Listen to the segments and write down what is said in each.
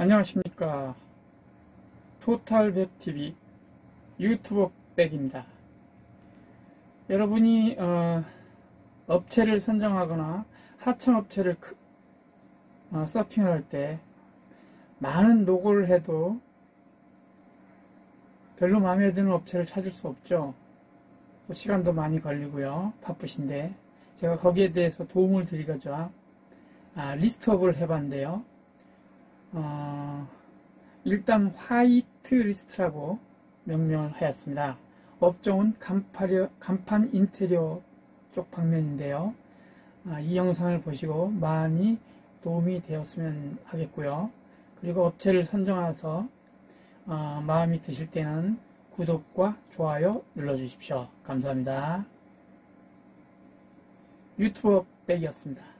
안녕하십니까. 토탈백TV 유튜버 백입니다. 여러분이 어, 업체를 선정하거나 하청업체를 어, 서핑을 할 때 많은 노고를 해도 별로 마음에 드는 업체를 찾을 수 없죠. 시간도 많이 걸리고요. 바쁘신데 제가 거기에 대해서 도움을 드리고자 아, list up을 해봤는데요 어, 일단 화이트 리스트라고 명명을 하였습니다. 업종은 간파려, 간판 인테리어 쪽 방면인데요. 아, 이 영상을 보시고 많이 도움이 되었으면 하겠고요. 그리고 업체를 선정해서 어, 마음이 드실 때는 구독과 좋아요 눌러주십시오. 감사합니다. 유튜버 백이었습니다.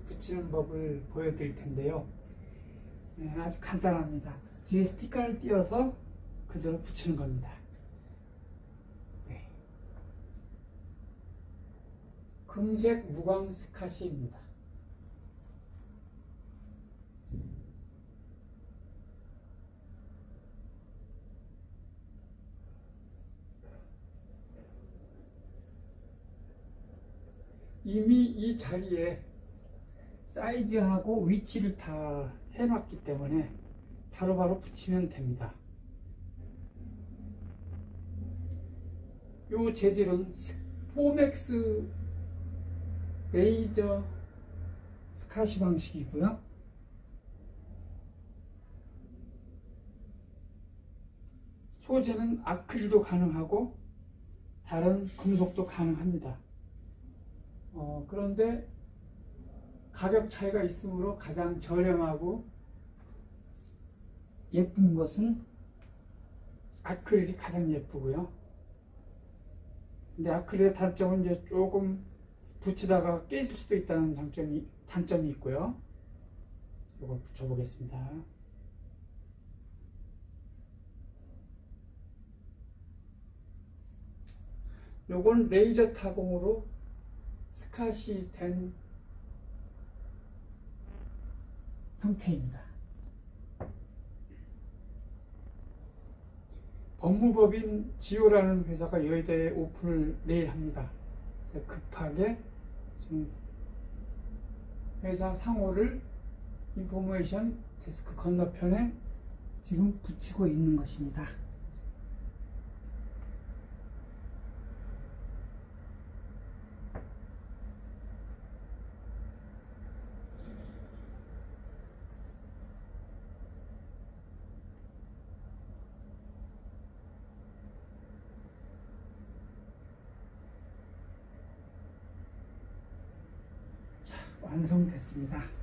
붙이는 법을 보여드릴 텐데요. 네, 아주 간단합니다. 뒤에 스티커를 띄어서 그대로 붙이는 겁니다. 네. 금색 무광 스카시입니다. 이미 이 자리에 사이즈하고 위치를 다 해놨기 때문에 바로바로 바로 붙이면 됩니다. 이 재질은 포맥스 레이저 스카시 방식이고요. 소재는 아크릴도 가능하고 다른 금속도 가능합니다. 어, 그런데 가격 차이가 있으므로 가장 저렴하고 예쁜 것은 아크릴이 가장 예쁘고요. 근데 아크릴의 단점은 이제 조금 붙이다가 깨질 수도 있다는 장점이 단점이 있고요. 이걸 붙여보겠습니다. 요건 레이저 타공으로 스카시 된 형태입니다. 법무법인 지오라는 회사가 여의도에 오픈을 내일 합니다. 급하게 지금 회사 상호를 information desk 건너편에 지금 붙이고 있는 것입니다. 완성됐습니다.